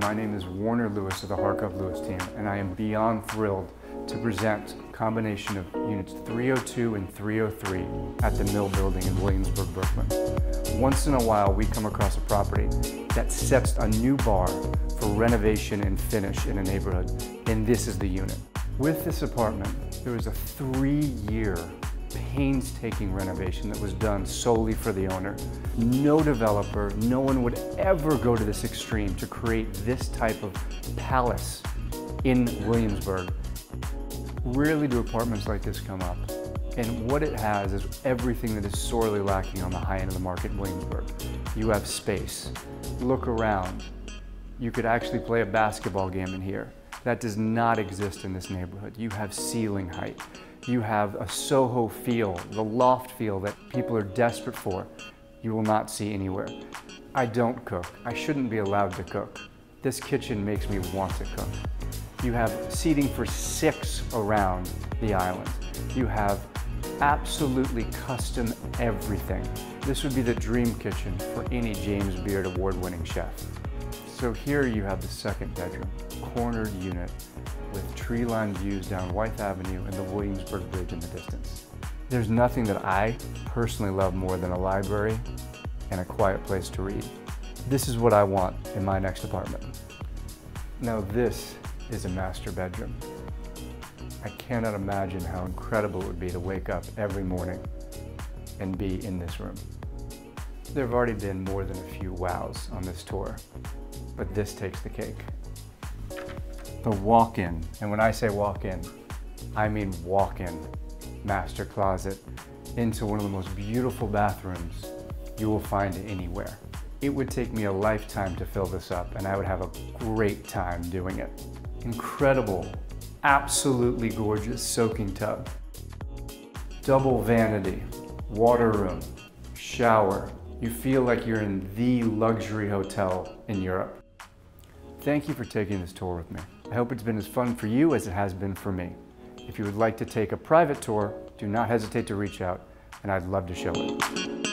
my name is Warner Lewis of the Harkov Lewis team, and I am beyond thrilled to present a combination of units 302 and 303 at the Mill Building in Williamsburg, Brooklyn. Once in a while, we come across a property that sets a new bar for renovation and finish in a neighborhood, and this is the unit. With this apartment, there was a three-year painstaking renovation that was done solely for the owner. No developer, no one would ever go to this extreme to create this type of palace in Williamsburg. Rarely do apartments like this come up. And what it has is everything that is sorely lacking on the high end of the market in Williamsburg. You have space. Look around. You could actually play a basketball game in here. That does not exist in this neighborhood. You have ceiling height. You have a Soho feel, the loft feel that people are desperate for. You will not see anywhere. I don't cook. I shouldn't be allowed to cook. This kitchen makes me want to cook. You have seating for six around the island. You have absolutely custom everything. This would be the dream kitchen for any James Beard award-winning chef. So here you have the second bedroom, cornered unit with tree-lined views down Wythe Avenue and the Williamsburg Bridge in the distance. There's nothing that I personally love more than a library and a quiet place to read. This is what I want in my next apartment. Now this is a master bedroom. I cannot imagine how incredible it would be to wake up every morning and be in this room. There have already been more than a few wows on this tour, but this takes the cake. The walk-in, and when I say walk-in, I mean walk-in master closet into one of the most beautiful bathrooms you will find anywhere. It would take me a lifetime to fill this up and I would have a great time doing it. Incredible, absolutely gorgeous soaking tub. Double vanity, water room, shower. You feel like you're in the luxury hotel in Europe. Thank you for taking this tour with me. I hope it's been as fun for you as it has been for me. If you would like to take a private tour, do not hesitate to reach out and I'd love to show it.